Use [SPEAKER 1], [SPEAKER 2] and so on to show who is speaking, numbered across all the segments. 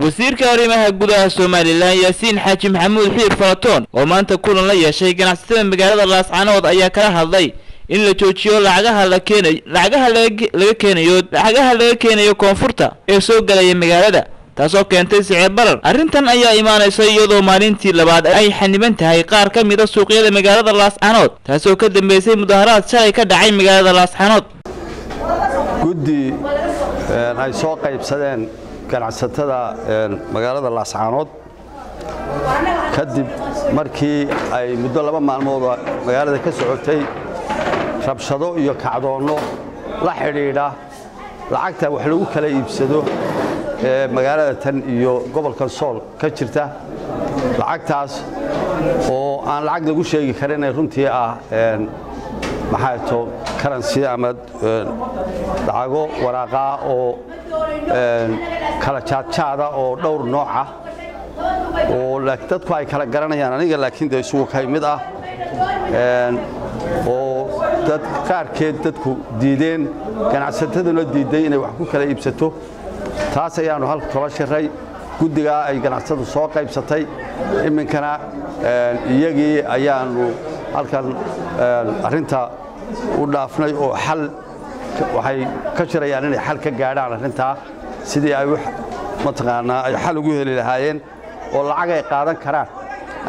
[SPEAKER 1] wasiirka arrimaha gudaha somalilan yaasiin xaaji maxamuud xiir faratoon oo maanta kulan la yeeshay ganacsatada magaalada laascanood ayaa kala hadlay in la joojiyo lacagaha la keenayo lacagaha laga keenayo lacagaha laga keenayo koonfurta ee soo galaya magaalada taasoo keentay sicir barar arrintan ayaa imaanaysa iyadoo maalintii labaad ay xaniban tahay qaar ka mid a suuqyada magaalada laascanood taasoo ka dambeysay mudaharaad shalay ka dhacay magaalada laascanood
[SPEAKER 2] guddi ay soo qaybsadeen ganacsatada magaalada laascaanood kadib markii ay muddo laba maalmooda magaalada ka socotay rabshado iyo kacdoonno la xidhiidha. Lacagta wax lagu kala iibsado ee magaalada tan iyo gobolkan sool ka jirta. Lacagtaas oo aan lacag lagu sheegi karin ee runtii ah maxaa to karansi ama lacago waraaqaa oo kala jaadjaada oo dhowr nooca oo dadku ay kala garanayaan aniga laakiin de isugu kay mid ah oo dad qaarkeed dadku diideen ganacsataduna diidday inay wax ku kala iibsato. Taas ayaannu halka kaba shiray guddigaa ay ganacsatadu soo qaybsatay iminkana iyagii ayaannu halkan arrinta u dhaafnay oo xal waxay ka shirayaan inay xal ka gaadhaan arrintaa sidii ay mataqaanaa ay xal ugu heli lahaayeen oo lacag ay qaadan karaan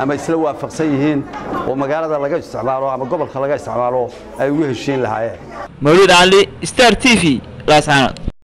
[SPEAKER 2] ama isla waafaqsan yihiin oo magaalada laga isticmaalo ama gobolka laga isticmaalo ay ugu heshiin lahaayeen.
[SPEAKER 1] Mawlid cali star t v laascanood